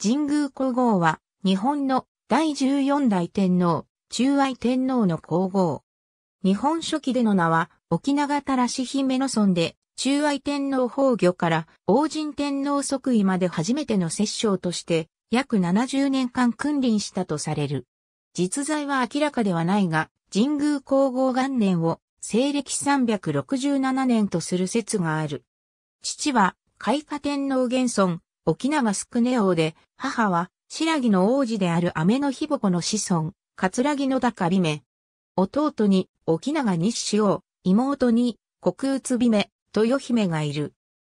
神宮皇后は日本の第14代天皇、中愛天皇の皇后。日本初期での名は沖永たらし姫の村で中愛天皇崩御から王神天皇即位まで初めての摂政として約70年間君臨したとされる。実在は明らかではないが、神宮皇后元年を西暦367年とする説がある。父は開花天皇元孫、沖永宿根王で、母は白木の王子である雨の日母の子孫、桂木の高美目。弟に沖永日子王、妹に国宇美目、豊姫がいる。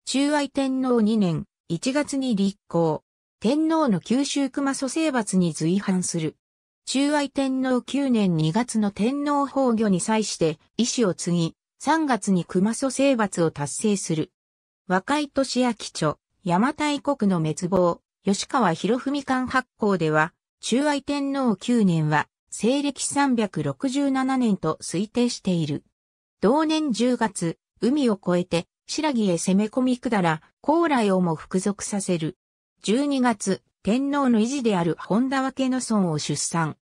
中愛天皇2年1月に立候。天皇の九州熊祖征伐に随伴する。中愛天皇9年2月の天皇崩御に際して意志を継ぎ、3月に熊祖征伐を達成する。若い年秋著、邪馬台国の滅亡、吉川博文館発行では、中愛天皇9年は、西暦367年と推定している。同年10月、海を越えて、白木へ攻め込み下ら、高麗をも服属させる。12月、天皇の維持である本田分の孫を出産。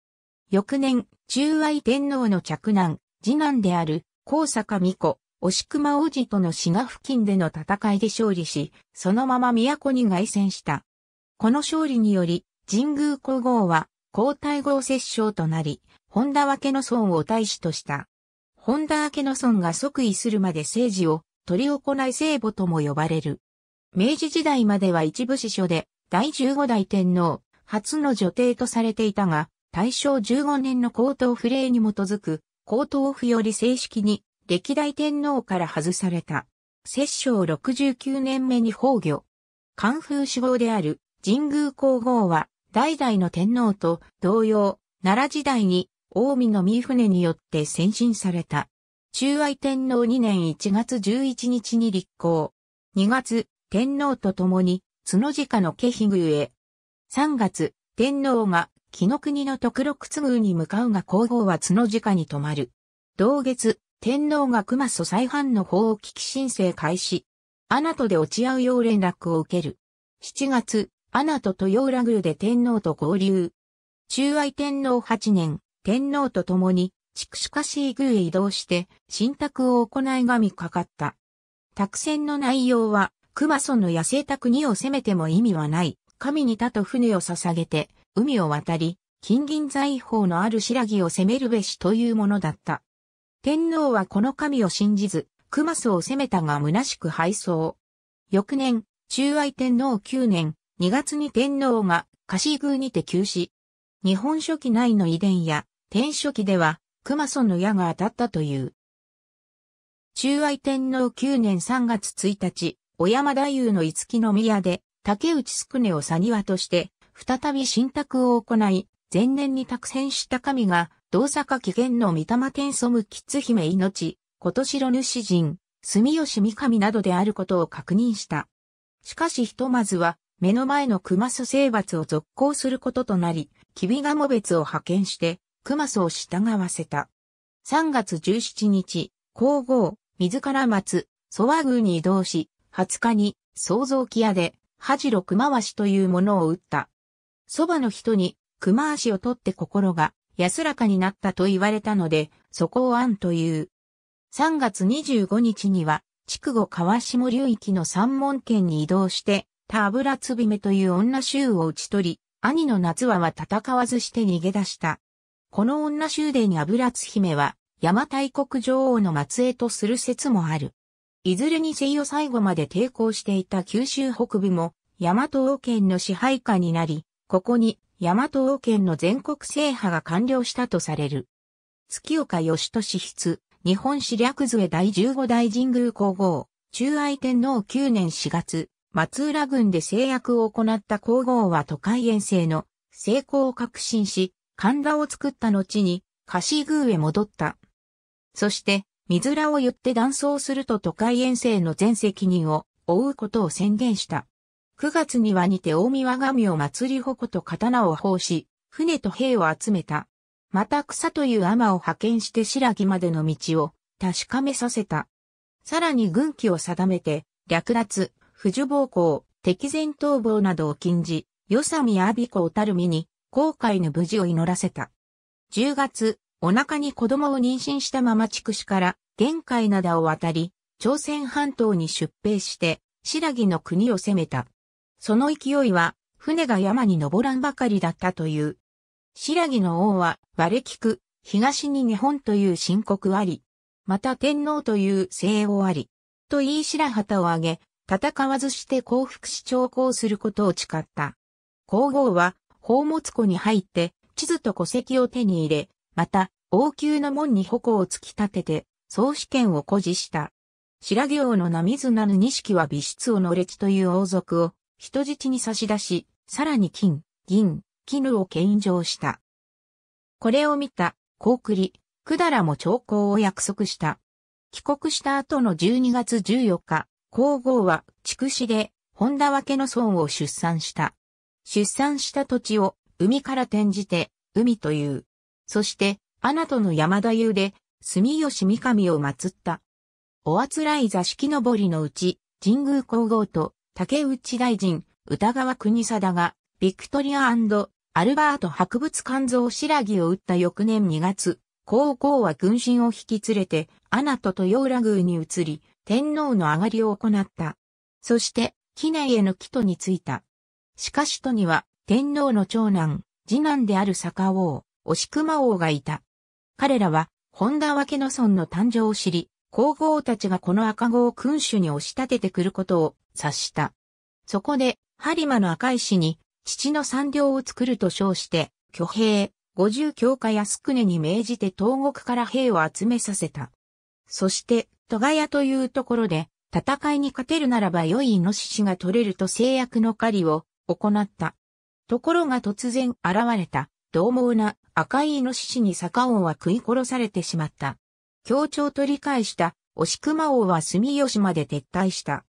翌年、中愛天皇の着男、次男である、高坂美子、押熊王子との滋賀付近での戦いで勝利し、そのまま都に凱旋した。この勝利により、神宮皇后は、皇太后摂政となり、本田分の孫を大使とした。本田家の孫が即位するまで政治を取り行い聖母とも呼ばれる。明治時代までは一部司書で、第15代天皇、初の女帝とされていたが、大正15年の皇統府令に基づく、皇統府より正式に歴代天皇から外された。摂政69年目に崩御。関風守護である神宮皇后は、代々の天皇と同様、奈良時代に近江の三船によって先進された。中愛天皇2年1月11日に立候。2月、天皇と共に、角鹿の家比宮へ。3月、天皇が、木の国の徳六津宮に向かうが皇后は角鹿に泊まる。同月、天皇が熊祖再犯の法を聞き申請開始。アナトで落ち合うよう連絡を受ける。7月、アナトとヨーラ宮で天皇と合流。中愛天皇8年、天皇と共に、畜主カシー宮へ移動して、信託を行いがみかかった。託戦の内容は、熊祖の野生た国を攻めても意味はない。神に他と船を捧げて、海を渡り、金銀財宝のある白木を攻めるべしというものだった。天皇はこの神を信じず、熊須を攻めたが虚しく敗走。翌年、中愛天皇9年、2月に天皇が歌詞宮にて急死。日本書紀内の遺伝や天書紀では熊祖の矢が当たったという。中愛天皇9年3月1日、小山太夫の五木の宮で竹内宿根を佐庭として再び信託を行い、前年に託戦した神が同坂紀元の御霊天祖無吉姫命、琴城主人、住吉三上などであることを確認した。しかしひとまずは、目の前の熊須征伐を続行することとなり、キビガモ別を派遣して、熊須を従わせた。3月17日、皇后、水から松、蘇和宮に移動し、20日に、創造木屋で、恥じろ熊足というものを打った。そばの人に、熊足を取って心が安らかになったと言われたので、そこを案という。3月25日には、筑後川下流域の三門県に移動して、田油つびめという女衆を討ち取り、兄の夏和は戦わずして逃げ出した。この女衆伝に油津姫は、邪馬台国女王の末裔とする説もある。いずれにせよ最後まで抵抗していた九州北部も、大和王権の支配下になり、ここに大和王権の全国制覇が完了したとされる。月岡義俊筆、日本史略図へ第15代神宮皇后、中愛天皇9年4月、松浦郡で制約を行った皇后は都会遠征の成功を確信し、神田を作った後に、菓子宮へ戻った。そして、水浦を言って断層すると都会遠征の全責任を負うことを宣言した。9月にはにて大見和神を祭り矛と刀を奉し、船と兵を集めた。また草という天を派遣して白木までの道を確かめさせた。さらに軍旗を定めて、略奪、不受暴行、敵前逃亡などを禁じ、与謝阿鼻子をたる身に、後悔の無事を祈らせた。10月、お腹に子供を妊娠したまま筑紫から玄海灘を渡り、朝鮮半島に出兵して、白木の国を攻めた。その勢いは、船が山に登らんばかりだったという。白木の王は、割れ聞く、東に日本という申告あり、また天皇という西欧あり、と言い白旗を上げ、戦わずして降伏し長行することを誓った。皇后は、宝物庫に入って、地図と戸籍を手に入れ、また、王宮の門に矛を突き立てて、総試験を誇示した。白行の波ずなぬ錦は美室をのれちという王族を人質に差し出し、さらに金、銀、絹を献上した。これを見た、高栗、百済も長行を約束した。帰国した後の12月14日、皇后は筑紫で本田分けの孫を出産した。出産した土地を海から転じて海という。そして、アナトの山田湯で住吉三上を祀った。おあつらい座敷のぼりのうち、神宮皇后と竹内大臣、歌川国貞が、ビクトリアアルバート博物館像白木を打った翌年2月、皇后は軍神を引き連れて、アナトとヨーラ宮に移り、天皇の上がりを行った。そして、機内への帰途に着いた。しかし都には、天皇の長男、次男である坂王、押熊王がいた。彼らは、本田分の孫の誕生を知り、皇后たちがこの赤子を君主に押し立ててくることを察した。そこで、播磨の赤石に、父の産業を作ると称して、挙兵、五十強化安久に命じて東国から兵を集めさせた。そして、戸ヶ谷というところで、戦いに勝てるならば良いイノシシが取れると制約の狩りを行った。ところが突然現れた、獰猛な赤いイノシシに坂王は食い殺されてしまった。協調取り返した、押熊王は住吉まで撤退した。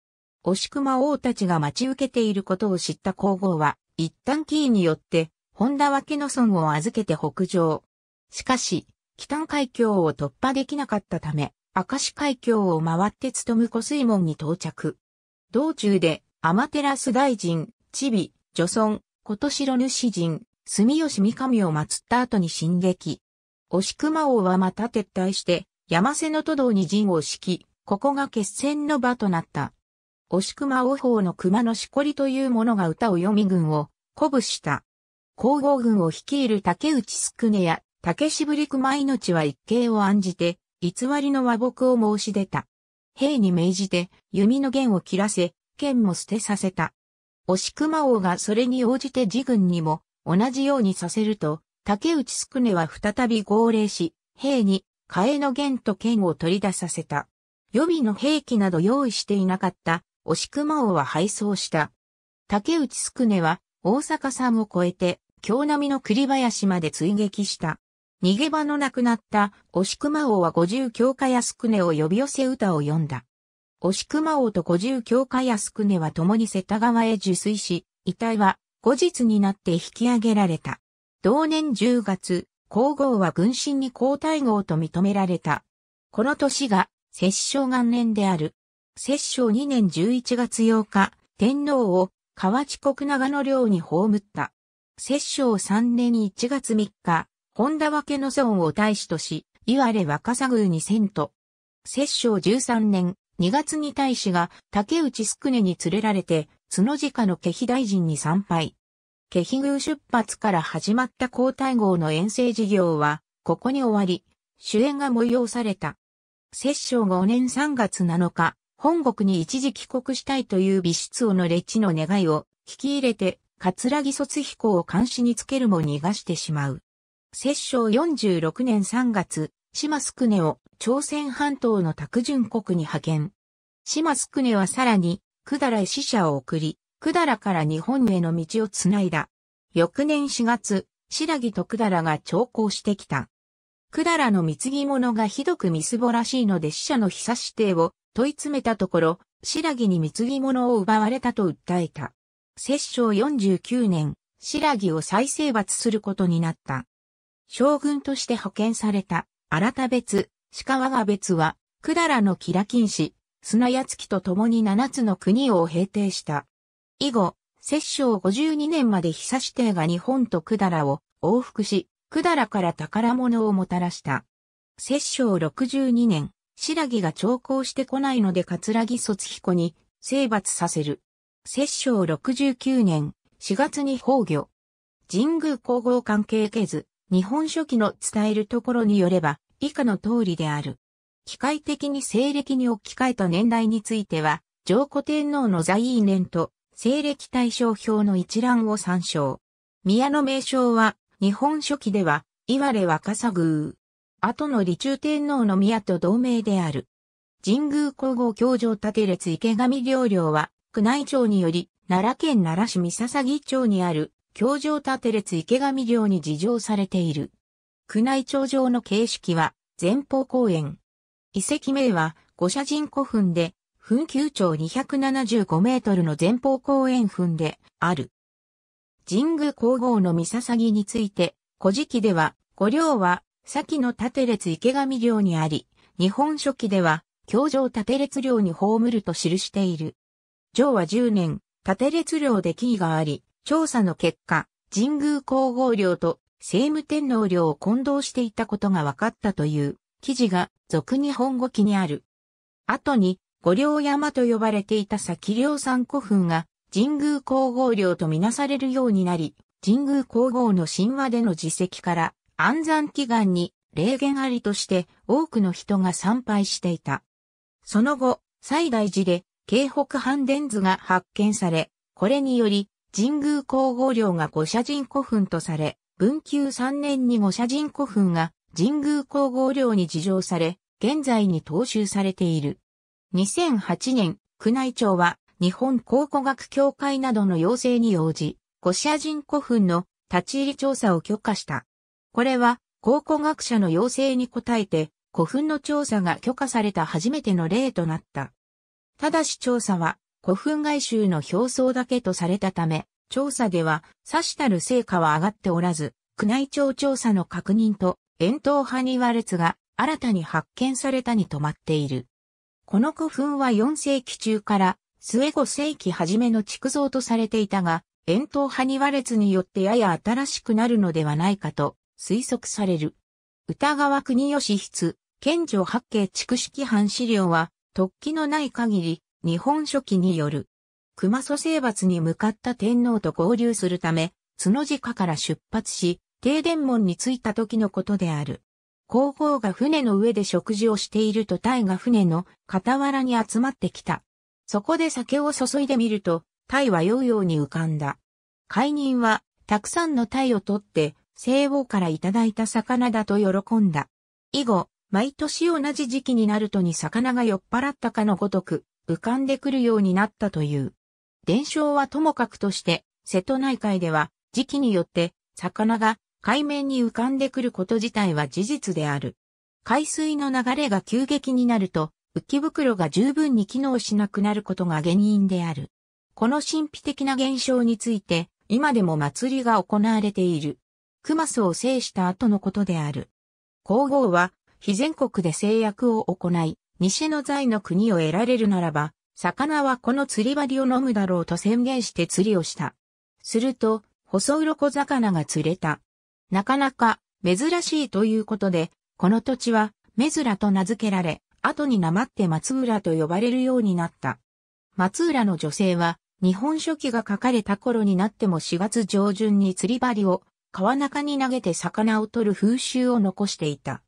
押熊王たちが待ち受けていることを知った皇后は、一旦キーによって、本田分の村を預けて北上。しかし、北海峡を突破できなかったため、明石海峡を回って務む湖水門に到着。道中で、アマテラス大臣、チビ、女村、琴城主人、住吉三上を祀った後に進撃。押熊王はまた撤退して、山瀬の都道に陣を敷き、ここが決戦の場となった。押熊王法の熊のしこりという者が歌を読み軍を鼓舞した。皇后軍を率いる竹内すくねや竹渋り熊命は一計を案じて、偽りの和睦を申し出た。兵に命じて弓の弦を切らせ、剣も捨てさせた。押熊王がそれに応じて自軍にも同じようにさせると、竹内すくねは再び号令し、兵に替えの弦と剣を取り出させた。予備の兵器など用意していなかった押熊王は敗走した。竹内すくねは大阪山を越えて京並の栗林まで追撃した。逃げ場のなくなった押熊王は五十強化安久根を呼び寄せ歌を読んだ。押熊王と五十強化安久根は共に瀬田川へ受水し、遺体は後日になって引き上げられた。同年10月、皇后は軍神に皇太后と認められた。この年が、摂政元年である。摂政2年11月8日、天皇を河内国長野領に葬った。摂政3年1月3日、本田分けの孫を大使とし、岩れ若狭宮に遷都。摂政13年2月に大使が竹内すくねに連れられて、角鹿の家妃大臣に参拝。家妃宮出発から始まった皇太后の遠征事業は、ここに終わり、主演が催された。摂政5年3月7日、本国に一時帰国したいという美出王の列地の願いを聞き入れて、桂木卒彦を監視につけるも逃がしてしまう。摂政46年3月、島スクネを朝鮮半島の卓順国に派遣。島スクネはさらに、百済へ死者を送り、百済から日本への道をつないだ。翌年4月、白木と百済が長行してきた。百済の貢ぎ物がひどくみすぼらしいので死者の久指定を問い詰めたところ、白木に貢ぎ物を奪われたと訴えた。摂政49年、白木を再征伐することになった。将軍として派遣された、新田別、鹿川別は、百済の吉良金氏、砂谷月と共に七つの国を平定した。以後、摂政52年まで久指定が日本と百済を往復し、百済から宝物をもたらした。摂政62年、白木が長考してこないので桂木卒彦に征伐させる。摂政69年、4月に崩御。神宮皇后関係系図、日本書紀の伝えるところによれば、以下の通りである。機械的に西暦に置き換えた年代については、上古天皇の在位年と西暦対象表の一覧を参照。宮の名称は、日本書紀では、岩れ若狭宮。後の李中天皇の宮と同名である。神宮皇后教場立列池上領領は、宮内庁により、奈良県奈良市三笹町にある、教場立列池上領に事情されている。宮内庁上の形式は、前方公園。遺跡名は、五社人古墳で、墳丘長275メートルの前方公園墳である。神宮皇后の三笹について、古事記では、五領は、先の縦列池上領にあり、日本書紀では、教場縦列領に葬ると記している。上は10年、縦列領で木があり、調査の結果、神宮皇后領と聖武天皇領を混同していたことが分かったという記事が俗日本語記にある。後に五稜山と呼ばれていた先領山古墳が神宮皇后領とみなされるようになり、神宮皇后の神話での実績から安産祈願に霊言ありとして多くの人が参拝していた。その後、西大寺で京北反伝図が発見され、これにより神宮皇后領が五社人古墳とされ、文久3年に五社人古墳が神宮皇后領に事情され、現在に踏襲されている。2008年、宮内庁は日本考古学協会などの要請に応じ、五社人古墳の立ち入り調査を許可した。これは考古学者の要請に応えて古墳の調査が許可された初めての例となった。ただし調査は古墳外周の表層だけとされたため、調査では差したる成果は上がっておらず、宮内庁調査の確認と円筒埴輪列が新たに発見されたに止まっている。この古墳は4世紀中から末5世紀初めの築造とされていたが、円筒埴輪列によってやや新しくなるのではないかと推測される。歌川国吉筆、県城八景筑式藩資料は、突起のない限り、日本書紀による。熊祖征伐に向かった天皇と合流するため、角鹿から出発し、停電門に着いた時のことである。皇后が船の上で食事をしているとタが船の傍らに集まってきた。そこで酒を注いでみると、タイは酔うように浮かんだ。海人は、たくさんのタイを取って、西欧からいただいた魚だと喜んだ。以後、毎年同じ時期になるとに魚が酔っ払ったかのごとく、浮かんでくるようになったという。伝承はともかくとして、瀬戸内海では、時期によって、魚が海面に浮かんでくること自体は事実である。海水の流れが急激になると、浮き袋が十分に機能しなくなることが原因である。この神秘的な現象について、今でも祭りが行われている。クマスを制した後のことである。皇后は、非全国で制約を行い、西の財の国を得られるならば、魚はこの釣り針を飲むだろうと宣言して釣りをした。すると、細鱗魚が釣れた。なかなか珍しいということで、この土地はメズラと名付けられ、後になまって松浦と呼ばれるようになった。松浦の女性は、日本書紀が書かれた頃になっても4月上旬に釣り針を川中に投げて魚を取る風習を残していた。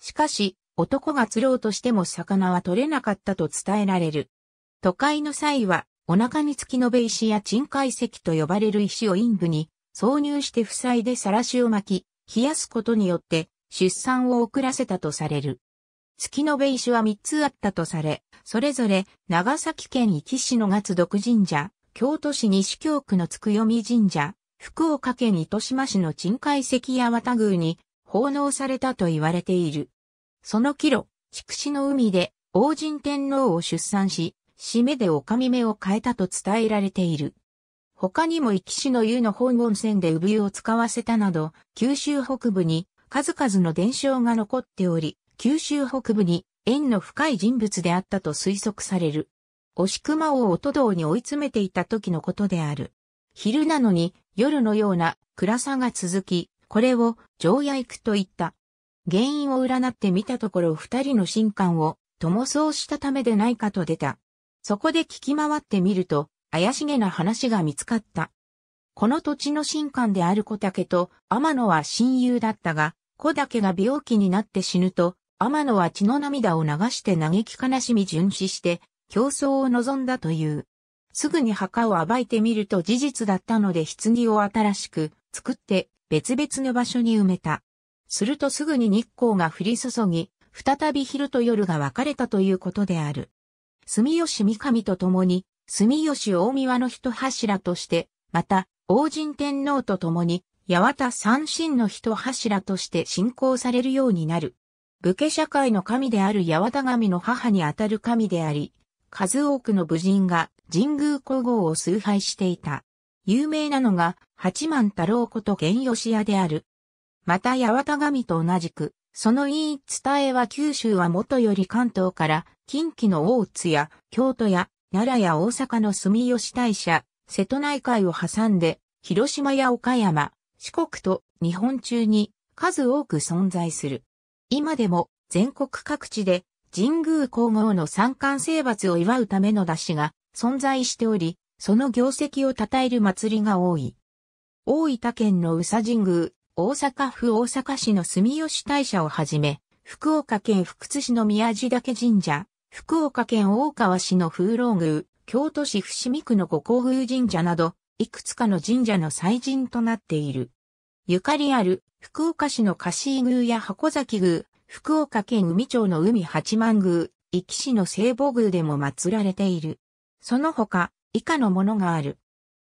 しかし、男が釣ろうとしても魚は取れなかったと伝えられる。都会の際は、お腹に付き延べ石や沈海石と呼ばれる石を陰部に挿入して塞いでさらしを巻き、冷やすことによって出産を遅らせたとされる。月のべ石は3つあったとされ、それぞれ長崎県壱岐市の月独神社、京都市西京区のつくよみ神社、福岡県糸島市の鎮海石八幡宮に奉納されたと言われている。その帰路、筑紫の海で王神天皇を出産し、締めでお上目を変えたと伝えられている。他にも壱岐市の湯の本温泉で産湯を使わせたなど、九州北部に数々の伝承が残っており、九州北部に縁の深い人物であったと推測される。押熊を音道に追い詰めていた時のことである。昼なのに夜のような暗さが続き、これを常夜区と言った。原因を占ってみたところ二人の神官を共走したためでないかと出た。そこで聞き回ってみると、怪しげな話が見つかった。この土地の神官である小竹と天野は親友だったが、小竹が病気になって死ぬと、天野は血の涙を流して嘆き悲しみ殉死して、競争を望んだという。すぐに墓を暴いてみると事実だったので棺を新しく作って別々の場所に埋めた。するとすぐに日光が降り注ぎ、再び昼と夜が分かれたということである。住吉三上と共に、住吉大宮の人柱として、また、王神天皇と共に、八幡三神の人柱として信仰されるようになる。武家社会の神である八幡神の母にあたる神であり、数多くの武人が神宮皇后を崇拝していた。有名なのが八幡太郎こと玄吉屋である。また八幡神と同じく、その言い伝えは九州はもとより関東から近畿の大津や京都や奈良や大阪の住吉大社、瀬戸内海を挟んで広島や岡山、四国と日本中に数多く存在する。今でも全国各地で神宮皇后の三冠征伐を祝うための出汁が存在しており、その業績を称える祭りが多い。大分県の宇佐神宮、大阪府大阪市の住吉大社をはじめ、福岡県福津市の宮地岳神社、福岡県大川市の風浪宮、京都市伏見区の五香宮神社など、いくつかの神社の祭神となっている。ゆかりある、福岡市の貸井宮や箱崎宮、福岡県海町の海八幡宮、壱岐市の聖母宮でも祀られている。その他、以下のものがある。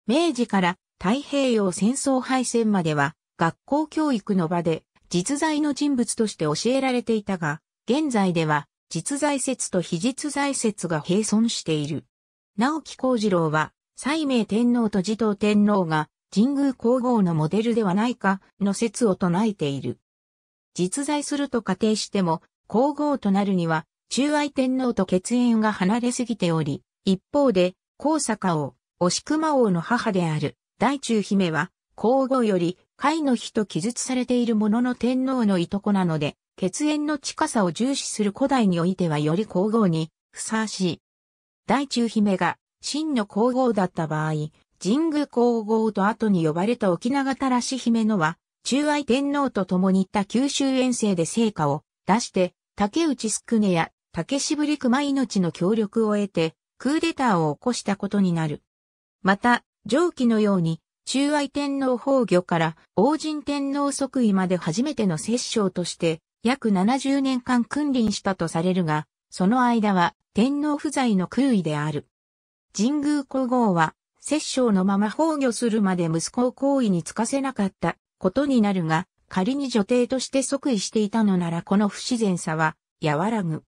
明治から太平洋戦争敗戦までは、学校教育の場で実在の人物として教えられていたが、現在では実在説と非実在説が並存している。直木幸次郎は、西明天皇と持統天皇が神宮皇后のモデルではないかの説を唱えている。実在すると仮定しても、皇后となるには、中愛天皇と血縁が離れすぎており、一方で、高坂王、押熊王の母である、大中姫は、皇后より、海の日と記述されているものの天皇のいとこなので、血縁の近さを重視する古代においてはより皇后にふさわしい。大中姫が真の皇后だった場合、神宮皇后と後に呼ばれた沖永たらし姫のは、中愛天皇と共に行った九州遠征で成果を出して、竹内すくねや竹渋り熊命の協力を得て、クーデターを起こしたことになる。また、上記のように、中愛天皇崩御から王神天皇即位まで初めての摂政として、約70年間君臨したとされるが、その間は天皇不在の空位である。神宮皇后は、摂政のまま崩御するまで息子を皇位につかせなかったことになるが、仮に女帝として即位していたのならこの不自然さは和らぐ。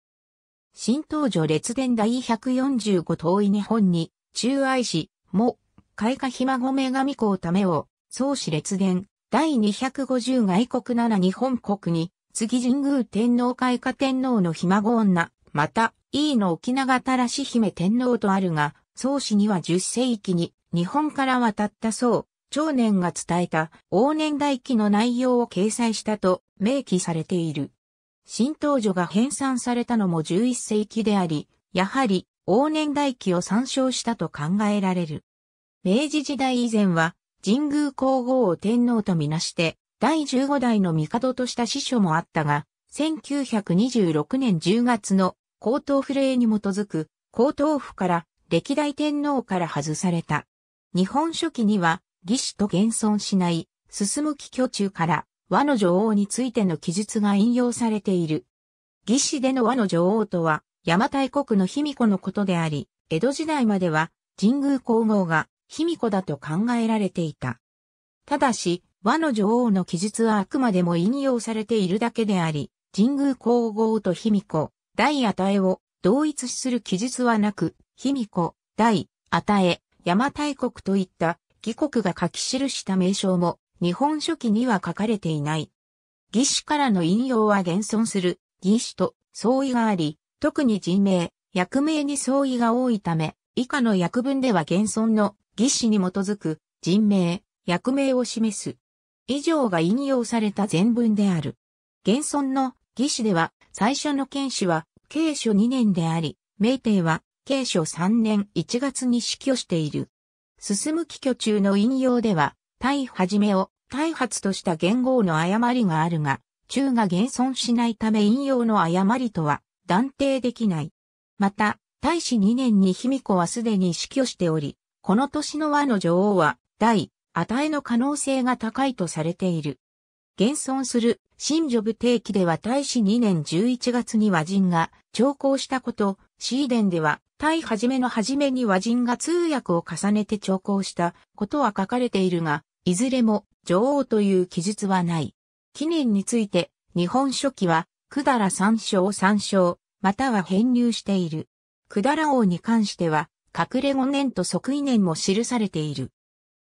新東女列伝第145遠い日本に、中愛市、も、開花ひ孫女神公ためを、創始列伝第250外国なら日本国に、次神宮天皇開花天皇のひ孫女、また、E の沖永たらし姫天皇とあるが、創始には10世紀に日本から渡った宋、長年が伝えた往年代記の内容を掲載したと明記されている。新東女が編纂されたのも11世紀であり、やはり往年代記を参照したと考えられる。明治時代以前は神宮皇后を天皇とみなして第15代の帝とした司書もあったが、1926年10月の皇統府令に基づく皇統府から歴代天皇から外された。日本書紀には義士と現存しない進む気居中から和の女王についての記述が引用されている。義士での和の女王とは、邪馬台国の卑弥呼のことであり、江戸時代までは神宮皇后が卑弥呼だと考えられていた。ただし、和の女王の記述はあくまでも引用されているだけであり、神宮皇后と卑弥呼、大与えを同一視する記述はなく、卑弥呼、大、与え、邪馬台国といった義国が書き記した名称も日本書紀には書かれていない。義士からの引用は現存する義士と相違があり、特に人名、役名に相違が多いため、以下の訳文では現存の義士に基づく人名、役名を示す。以上が引用された全文である。現存の義士では最初の剣士は慶書2年であり、明帝は慶書3年1月に死去している。進む帰居中の引用では、対はじめを対発とした言語の誤りがあるが、中が現存しないため引用の誤りとは断定できない。また、大使2年に卑弥呼はすでに死去しており、この年の和の女王は、大、与えの可能性が高いとされている。現存する新女部定期では大使2年11月に和人が徴工したこと、シーデンでは大はじめの初めに和人が通訳を重ねて徴工したことは書かれているが、いずれも女王という記述はない。記念について、日本書紀は、くだら参照参照、または編入している。くだら王に関しては、隠れ五年と即位年も記されている。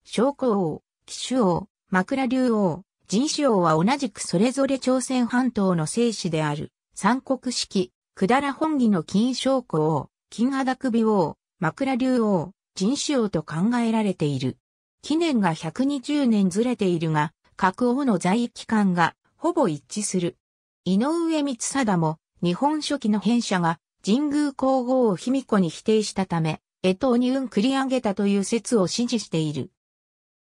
将校王、騎手王、枕竜王、人種王は同じくそれぞれ朝鮮半島の聖史である、三国式、くだら本義の金将校王、金肌首王、枕竜王、人種王と考えられている。記念が120年ずれているが、各王の在位期間がほぼ一致する。井上光貞も日本書紀の編者が神宮皇后を卑弥呼に否定したため、江藤に運繰り上げたという説を支持している。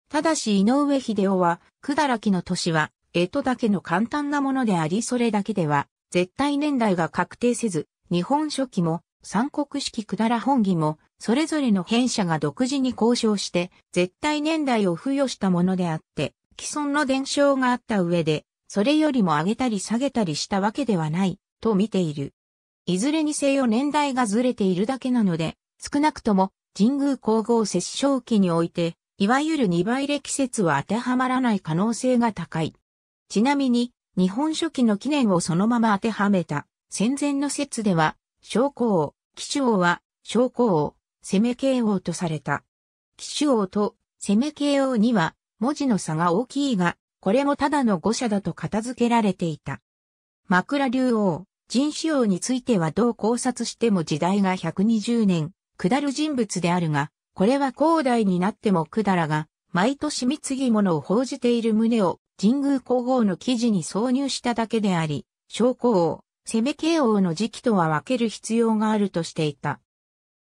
ただし井上秀夫は、くだらきの年は、江戸だけの簡単なものでありそれだけでは、絶対年代が確定せず、日本書紀も、三国式くだら本義も、それぞれの編者が独自に交渉して、絶対年代を付与したものであって、既存の伝承があった上で、それよりも上げたり下げたりしたわけではない、と見ている。いずれにせよ年代がずれているだけなので、少なくとも、神宮皇后摂政期において、いわゆる二倍歴説は当てはまらない可能性が高い。ちなみに、日本書紀の記念をそのまま当てはめた、戦前の説では、将校、騎手王は、将校、攻め慶王とされた。騎手王と攻め慶王には文字の差が大きいが、これもただの誤射だと片付けられていた。枕竜王、人種王についてはどう考察しても時代が120年、下る人物であるが、これは広大になっても下らが、毎年貢ぎ物を報じている旨を神宮皇后の記事に挿入しただけであり、将校王、攻め慶王の時期とは分ける必要があるとしていた。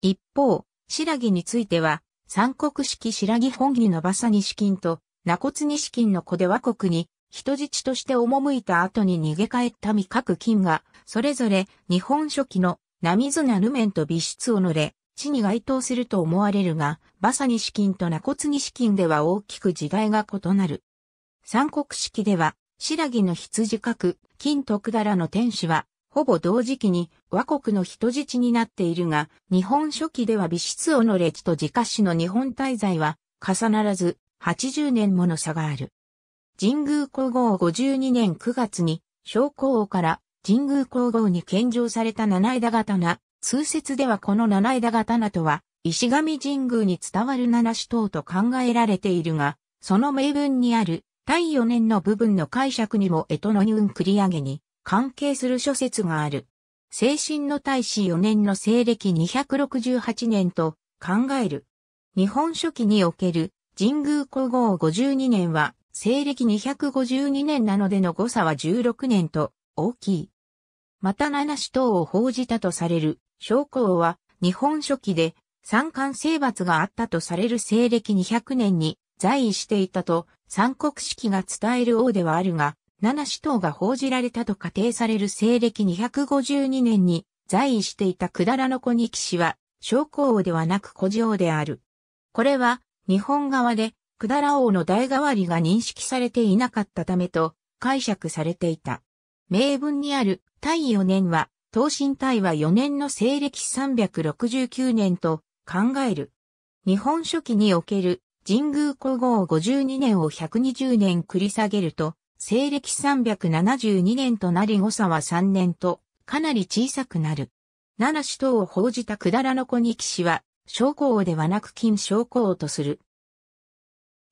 一方、白木については、三国式白木本義の馬佐錦金と、名骨錦金の子で和国に、人質として赴いた後に逃げ帰った未各金が、それぞれ日本書紀の波綱ルメンと美質を乗れ、地に該当すると思われるが、馬佐錦金と名骨錦金では大きく時代が異なる。三国式では、白木の羊角、金徳らの天使は、ほぼ同時期に和国の人質になっているが、日本書紀では美質をの列と自家史の日本滞在は重ならず80年もの差がある。神宮皇后52年9月に小皇王から神宮皇后に献上された七枝刀、通説ではこの七枝刀とは石神神宮に伝わる七種等と考えられているが、その名文にある第4年の部分の解釈にも干支の運繰り上げに関係する諸説がある。精神の大使4年の西暦268年と考える。日本書紀における神宮皇后52年は西暦252年なのでの誤差は16年と大きい。また七種等を報じたとされる将校は日本書紀で三冠征伐があったとされる西暦200年に在位していたと三国式が伝える王ではあるが、七死党が報じられたと仮定される西暦252年に在位していた百済の子に騎士は、将校王ではなく古事王である。これは、日本側で、百済王の代替わりが認識されていなかったためと解釈されていた。名文にある、太4年は、東進太は4年の西暦369年と考える。日本書紀における神宮皇后52年を120年繰り下げると、西暦372年となり誤差は3年と、かなり小さくなる。七首等を報じたくだらの子に騎士は、将校王ではなく金将校とする。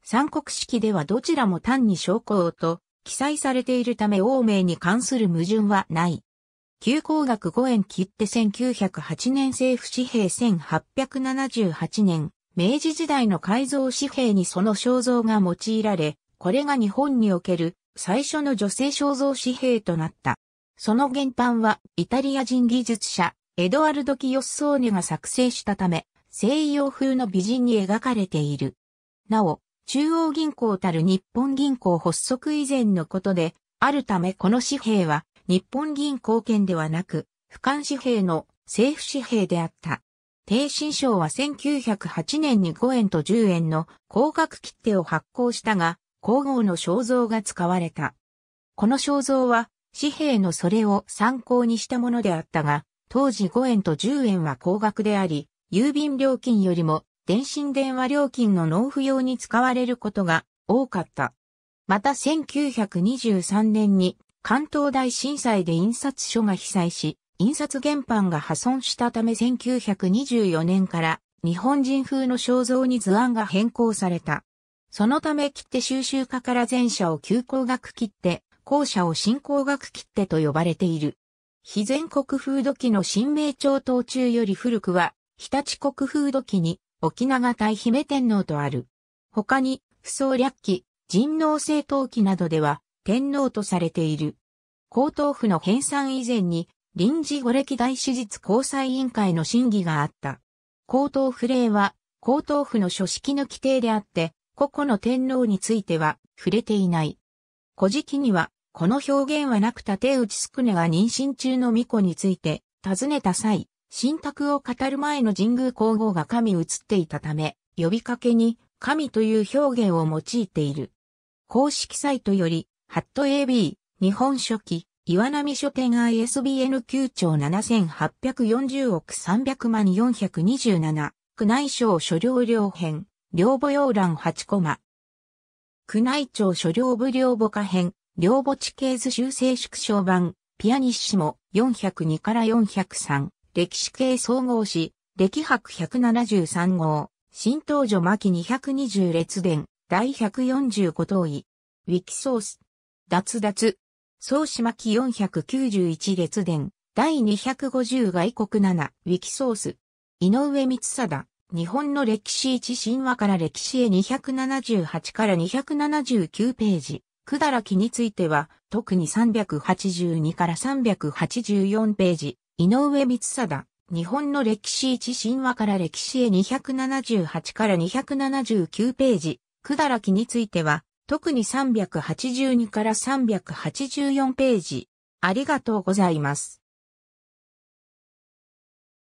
三国式ではどちらも単に将校と記載されているため王名に関する矛盾はない。旧工学5円切って1908年政府紙幣1878年、明治時代の改造紙幣にその肖像が用いられ、これが日本における最初の女性肖像紙幣となった。その原版はイタリア人技術者エドワルド・キヨッソーネが作成したため、西洋風の美人に描かれている。なお、中央銀行たる日本銀行発足以前のことで、あるためこの紙幣は日本銀行券ではなく、俯瞰紙幣の政府紙幣であった。低新省は1908年に5円と10円の高額切手を発行したが、皇后の肖像が使われた。この肖像は紙幣のそれを参考にしたものであったが、当時5円と10円は高額であり、郵便料金よりも電信電話料金の納付用に使われることが多かった。また1923年に関東大震災で印刷所が被災し、印刷原版が破損したため1924年から日本人風の肖像に図案が変更された。そのため切手収集家から前者を旧工学切手、後者を新工学切手と呼ばれている。非全国風土記の新名朝東中より古くは、日立国風土記に沖縄大姫天皇とある。他に、不総略記、人王政党記などでは天皇とされている。高等府の編纂以前に臨時五歴大手術交際委員会の審議があった。高等府令は高等府の書式の規定であって、個々の天皇については触れていない。古事記にはこの表現はなく竹内すくねが妊娠中の巫女について尋ねた際、神託を語る前の神宮皇后が神移っていたため、呼びかけに神という表現を用いている。公式サイトより、ハット AB、日本書紀、岩波書店 ISBN 9兆7840億300万427、宮内省所領領編、領母要欄8コマ。宮内庁所領部領母下編、両母地形図修正縮小版、ピアニッシモ402から403、歴史系総合誌、歴博173号、新東女巻220列伝、第145等位、ウィキソース、脱脱、総子巻491列伝、第250外国7、ウィキソース、井上光貞、日本の歴史一神話から歴史へ278から279ページ。くだらきについては、特に382から384ページ、井上光貞、日本の歴史一神話から歴史へ278から279ページ、くだらきについては、特に382から384ページ、ありがとうございます。